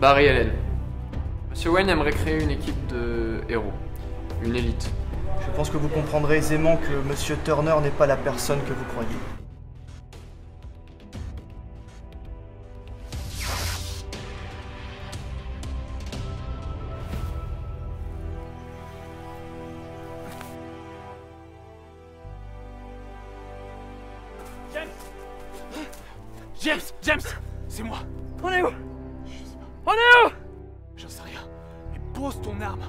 Barry Allen. Monsieur Wayne aimerait créer une équipe de héros. Une élite. Je pense que vous comprendrez aisément que Monsieur Turner n'est pas la personne que vous croyez. James James James C'est moi On est où? On est où? J'en sais rien. Mais pose ton arme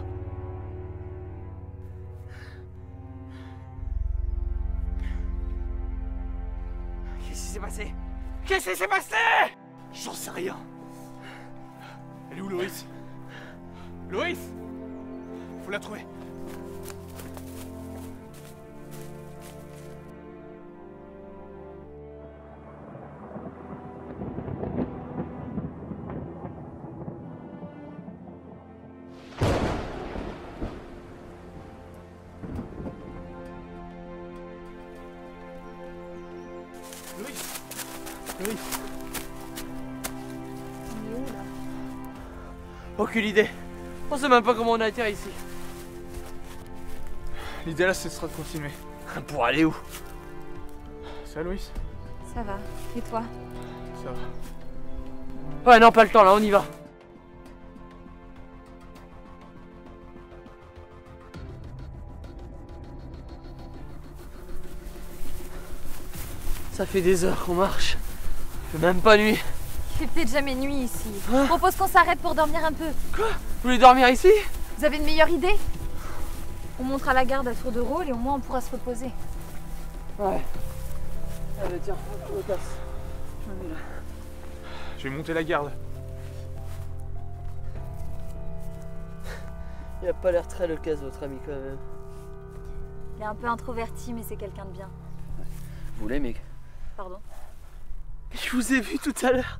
Qu'est-ce qui s'est passé? Qu'est-ce qui s'est passé? J'en sais rien. Elle est où Loïs? Loïs? Faut la trouver. Loïs Aucune idée. On sait même pas comment on a atterri ici. L'idée là, ce sera de continuer. Pour aller où? Ça, Loïs Ça va. Et toi? Ça va. Ouais, non, pas le temps là, on y va. Ça fait des heures qu'on marche. Il fait même pas nuit. Il fait peut-être jamais nuit ici. Hein Je propose qu'on s'arrête pour dormir un peu. Vous voulez dormir ici Vous avez une meilleure idée On montera la garde à tour de rôle et au moins on pourra se reposer. Ouais. Ah bah tiens, je me casse. Je me mets là. Je vais monter la garde. Il a pas l'air très loquace votre ami quand même. Il est un peu introverti mais c'est quelqu'un de bien. Vous l'aimez Pardon Je vous ai vu tout à l'heure.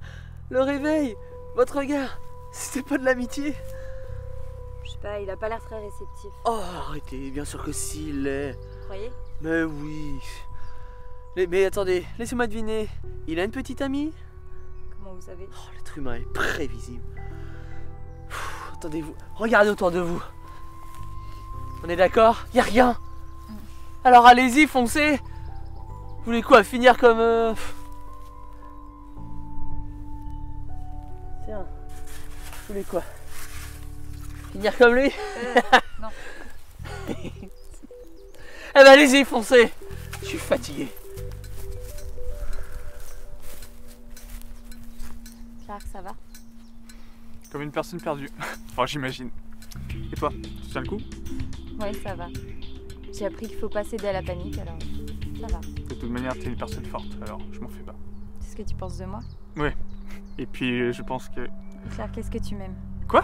Le réveil, votre regard. C'était pas de l'amitié Je sais pas, il a pas l'air très réceptif. Oh, arrêtez, bien sûr que si, il l'est. Vous croyez? Mais oui. Mais, mais attendez, laissez-moi deviner. Il a une petite amie? Comment vous savez? Oh, l'être humain est prévisible. Pfff, Attendez-vous, regardez autour de vous. On est d'accord? Y a rien? Alors allez-y, foncez. Vous voulez quoi Finir comme. euh, Tiens. Vous voulez quoi Finir comme lui non. Eh ben allez-y, foncez. Je suis fatigué. Clark, ça va? Comme une personne perdue. enfin, j'imagine. Et toi, tu tiens le coup? Ouais, ça va. J'ai appris qu'il faut pas céder à la panique alors ça va. De toute manière, t'es une personne forte, alors je m'en fais pas. C'est ce que tu penses de moi? Et puis, euh, je pense que. Clark, qu'est-ce que tu m'aimes? Quoi?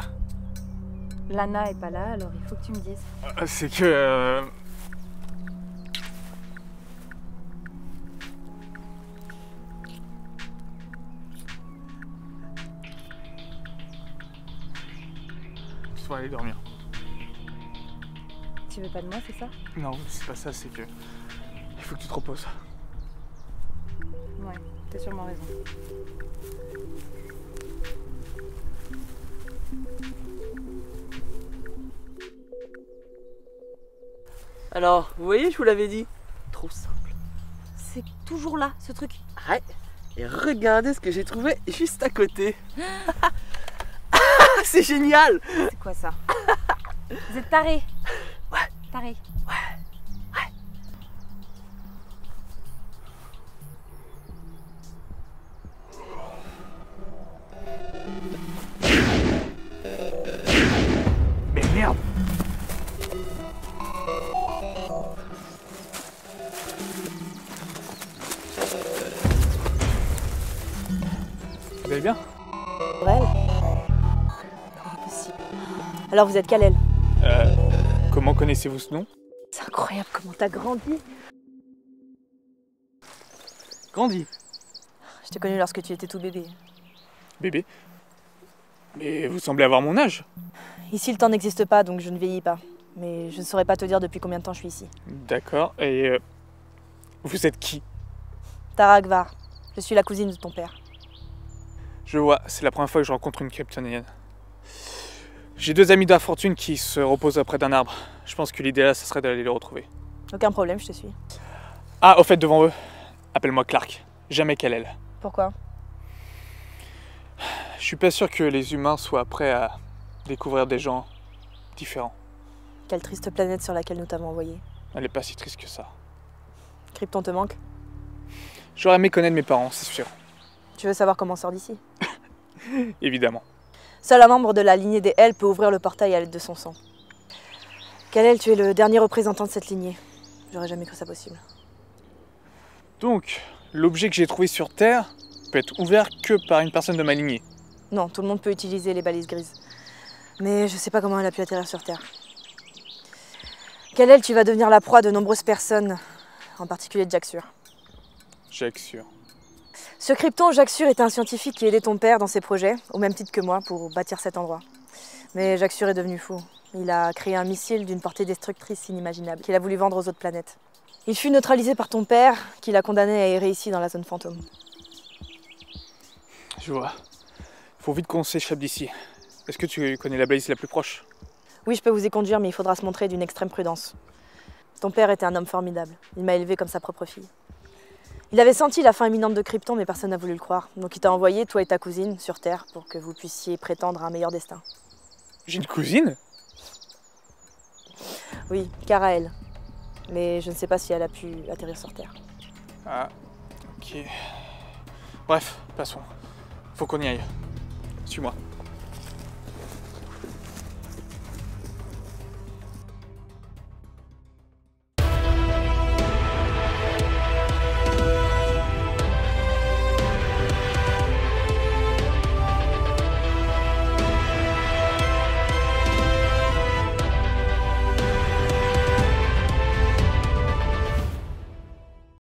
Lana est pas là alors il faut que tu me dises. Euh, C'est que. euh, Faut aller dormir. Tu veux pas de moi, c'est ça? Non, c'est pas ça, c'est que. Il faut que tu te reposes. Ouais, t'as sûrement raison. Alors, vous voyez, je vous l'avais dit. Trop simple. C'est toujours là, ce truc. Ouais. Et regardez ce que j'ai trouvé juste à côté. C'est génial C'est quoi ça? Vous êtes taré Ouais. Taré. Mais allez bien Aurel Impossible. Alors vous êtes Kalel Euh. Comment connaissez-vous ce nom? C'est incroyable comment t'as grandi. Grandi. Je t'ai connu lorsque tu étais tout bébé. Bébé? Mais vous semblez avoir mon âge. Ici le temps n'existe pas donc je ne vieillis pas. Mais je ne saurais pas te dire depuis combien de temps je suis ici. D'accord. Et. euh, Vous êtes qui? Tara Akvar. Je suis la cousine de ton père. Je vois, c'est la première fois que je rencontre une kryptonienne. J'ai deux amis d'infortune qui se reposent auprès d'un arbre. Je pense que l'idéal, ce serait d'aller les retrouver. Aucun problème, je te suis. Ah, au fait, devant eux, appelle-moi Clark. Jamais qu'elle elle. Pourquoi? Je suis pas sûr que les humains soient prêts à découvrir des gens différents. Quelle triste planète sur laquelle nous t'avons envoyé. Elle est pas si triste que ça. Krypton te manque? J'aurais aimé connaître mes parents, c'est sûr. Tu veux savoir comment on sort d'ici? Évidemment. Seul un membre de la lignée des L peut ouvrir le portail à l'aide de son sang. Kalel, tu es le dernier représentant de cette lignée. J'aurais jamais cru ça possible. Donc, l'objet que j'ai trouvé sur Terre peut être ouvert que par une personne de ma lignée. Non, tout le monde peut utiliser les balises grises. Mais je sais pas comment elle a pu atterrir sur Terre. Kalel, tu vas devenir la proie de nombreuses personnes, en particulier Jack Sur. Sûr. Ce Krypton, Jacques Sur, est un scientifique qui aidait ton père dans ses projets, au même titre que moi, pour bâtir cet endroit. Mais Jacques Sur est devenu fou. Il a créé un missile d'une portée destructrice inimaginable qu'il a voulu vendre aux autres planètes. Il fut neutralisé par ton père, qui l'a condamné à errer ici dans la zone fantôme. Je vois. Faut vite qu'on s'échappe d'ici. Est-ce que tu connais la balise la plus proche? Oui, je peux vous y conduire, mais il faudra se montrer d'une extrême prudence. Ton père était un homme formidable. Il m'a élevé comme sa propre fille. Il avait senti la fin imminente de Krypton, mais personne n'a voulu le croire. Donc il t'a envoyé, toi et ta cousine, sur Terre pour que vous puissiez prétendre à un meilleur destin. J'ai une cousine? Oui, Karael. Mais je ne sais pas si elle a pu atterrir sur Terre. Ah, ok. Bref, passons. Faut qu'on y aille. Suis-moi.